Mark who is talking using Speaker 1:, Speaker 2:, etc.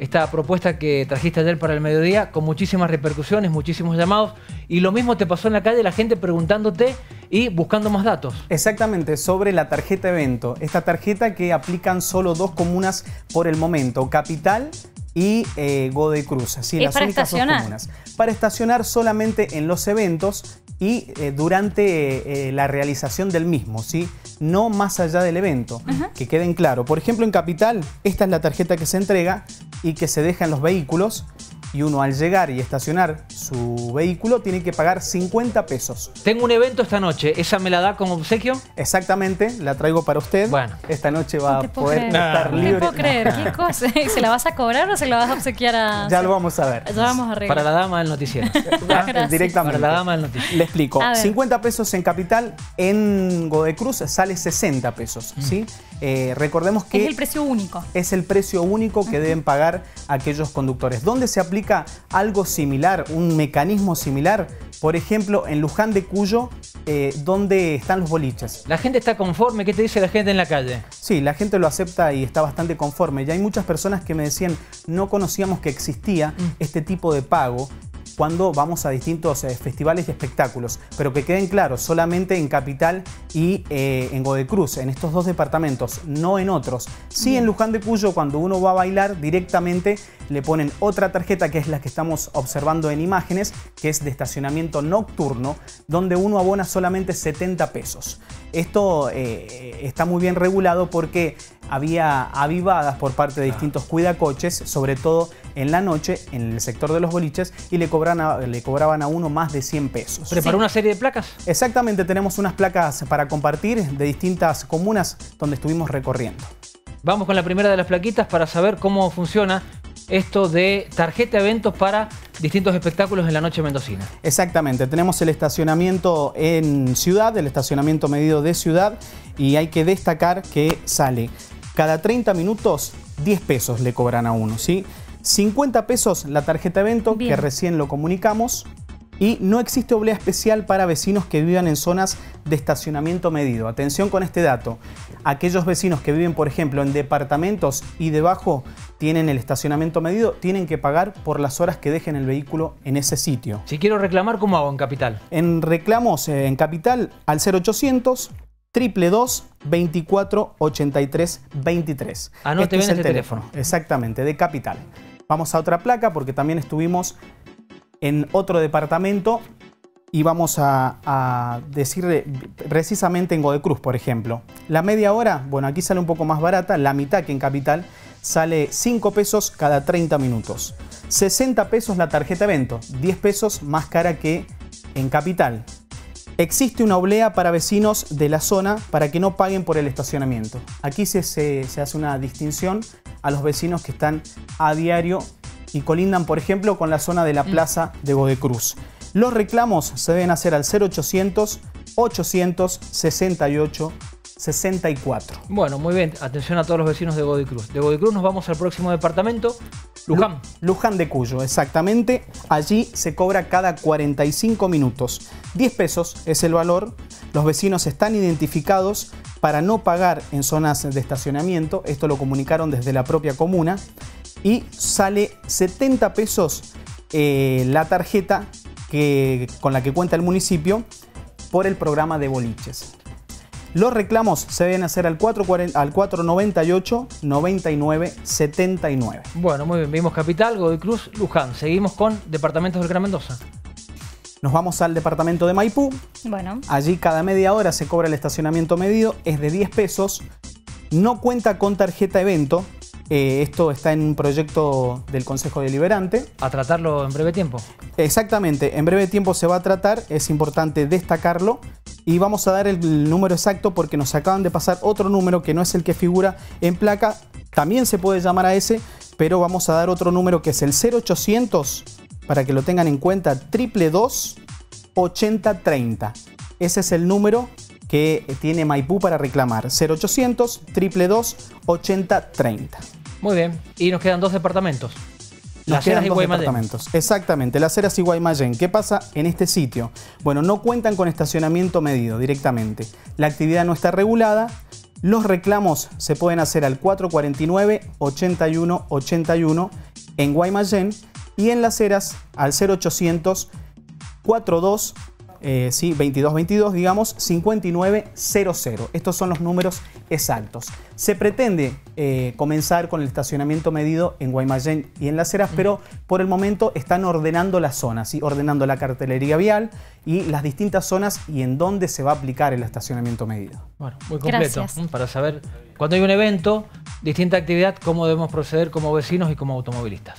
Speaker 1: esta propuesta que trajiste ayer para el mediodía, con muchísimas repercusiones, muchísimos llamados, y lo mismo te pasó en la calle, la gente preguntándote y buscando más datos.
Speaker 2: Exactamente, sobre la tarjeta evento. Esta tarjeta que aplican solo dos comunas por el momento, Capital y eh, Godecruz.
Speaker 3: Así, ¿Es para estacionar?
Speaker 2: Para estacionar solamente en los eventos y eh, durante eh, la realización del mismo, ¿sí? no más allá del evento. Que queden claro. Por ejemplo, en Capital, esta es la tarjeta que se entrega y que se deja en los vehículos y uno al llegar y estacionar su vehículo tiene que pagar 50 pesos.
Speaker 1: Tengo un evento esta noche, ¿esa me la da como obsequio?
Speaker 2: Exactamente, la traigo para usted. Bueno. Esta noche va a poder estar libre.
Speaker 3: No puedo creer, ¿qué cosa? ¿Se la vas a cobrar o se la vas a obsequiar a...?
Speaker 2: Ya lo vamos a ver.
Speaker 3: Ya vamos a
Speaker 1: arreglar. Para la dama del noticiero.
Speaker 2: Directamente.
Speaker 1: Para la dama del noticiero.
Speaker 2: Le explico. 50 pesos en Capital, en Godecruz sale 60 pesos, mm. ¿sí?
Speaker 3: Eh, recordemos que... Es el precio único.
Speaker 2: Es el precio único que deben pagar aquellos conductores. ¿Dónde se aplica algo similar, un mecanismo similar? Por ejemplo, en Luján de Cuyo, eh, donde están los boliches.
Speaker 1: ¿La gente está conforme? ¿Qué te dice la gente en la calle?
Speaker 2: Sí, la gente lo acepta y está bastante conforme. Ya hay muchas personas que me decían, no conocíamos que existía mm. este tipo de pago cuando vamos a distintos eh, festivales y espectáculos. Pero que queden claros, solamente en Capital y eh, en Godecruz, en estos dos departamentos, no en otros. Sí en Luján de Cuyo, cuando uno va a bailar, directamente le ponen otra tarjeta que es la que estamos observando en imágenes, que es de estacionamiento nocturno, donde uno abona solamente 70 pesos. Esto eh, está muy bien regulado porque había avivadas por parte de distintos cuidacoches, sobre todo en la noche, en el sector de los boliches, y le, le cobraban a uno más de 100 pesos.
Speaker 1: ¿Preparó una serie de placas?
Speaker 2: Exactamente, tenemos unas placas para compartir de distintas comunas donde estuvimos recorriendo.
Speaker 1: Vamos con la primera de las plaquitas para saber cómo funciona esto de tarjeta eventos para distintos espectáculos en la noche mendocina.
Speaker 2: Exactamente, tenemos el estacionamiento en ciudad, el estacionamiento medido de ciudad y hay que destacar que sale cada 30 minutos 10 pesos le cobran a uno, ¿sí? 50 pesos la tarjeta evento, que recién lo comunicamos. Y no existe oblea especial para vecinos que vivan en zonas de estacionamiento medido. Atención con este dato. Aquellos vecinos que viven, por ejemplo, en departamentos y debajo tienen el estacionamiento medido, tienen que pagar por las horas que dejen el vehículo en ese sitio.
Speaker 1: Si quiero reclamar, ¿cómo hago en Capital?
Speaker 2: En reclamos eh, en Capital al 0800 triple 24 83 23.
Speaker 1: Anote este bien el teléfono.
Speaker 2: Exactamente, de Capital. Vamos a otra placa porque también estuvimos en otro departamento y vamos a, decir precisamente en Godecruz, por ejemplo. La media hora, bueno, aquí sale un poco más barata, la mitad que en Capital, sale 5 pesos cada 30 minutos. 60 pesos la tarjeta evento, 10 pesos más cara que en Capital. Existe una oblea para vecinos de la zona para que no paguen por el estacionamiento. Aquí se, hace una distinción a los vecinos que están a diario y colindan, por ejemplo, con la zona de la mm. plaza de Godecruz. Los reclamos se deben hacer al 0800 868 64.
Speaker 1: Bueno, muy bien. Atención a todos los vecinos de Godicruz. De Godicruz nos vamos al próximo departamento, Luján.
Speaker 2: Luján de Cuyo, exactamente. Allí se cobra cada 45 minutos. 10 pesos es el valor. Los vecinos están identificados para no pagar en zonas de estacionamiento. Esto lo comunicaron desde la propia comuna. Y sale 70 pesos eh, la tarjeta que, con la que cuenta el municipio por el programa de boliches. Los reclamos se deben hacer al, 440, al 498 99 79.
Speaker 1: Bueno, muy bien. Vimos Capital, Cruz, Luján. Seguimos con departamentos del Gran Mendoza.
Speaker 2: Nos vamos al departamento de Maipú. Bueno. Allí cada media hora se cobra el estacionamiento medido, es de 10 pesos. No cuenta con tarjeta evento. Eh, esto está en un proyecto del Consejo Deliberante.
Speaker 1: ¿A tratarlo en breve tiempo?
Speaker 2: Exactamente, en breve tiempo se va a tratar, es importante destacarlo y vamos a dar el número exacto porque nos acaban de pasar otro número que no es el que figura en placa, también se puede llamar a ese, pero vamos a dar otro número que es el 0800 para que lo tengan en cuenta, triple 8030. Ese es el número que tiene Maipú para reclamar, 0800 triple 8030.
Speaker 1: Muy bien, y nos quedan dos departamentos.
Speaker 2: Las Heras y Guaymallén. Exactamente, Las Heras y Guaymallén. ¿Qué pasa en este sitio? Bueno, no cuentan con estacionamiento medido directamente. La actividad no está regulada. Los reclamos se pueden hacer al 449 81 81 en Guaymallén y en Las Heras al 0800 42 eh, sí, 2222, digamos, 5900. Estos son los números exactos. Se pretende eh, comenzar con el estacionamiento medido en Guaymallén y en Las Heras, pero por el momento están ordenando las zonas, ¿sí? ordenando la cartelería vial y las distintas zonas y en dónde se va a aplicar el estacionamiento medido.
Speaker 1: Bueno, muy completo,
Speaker 3: Gracias.
Speaker 1: para saber cuando hay un evento, distinta actividad, cómo debemos proceder como vecinos y como automovilistas.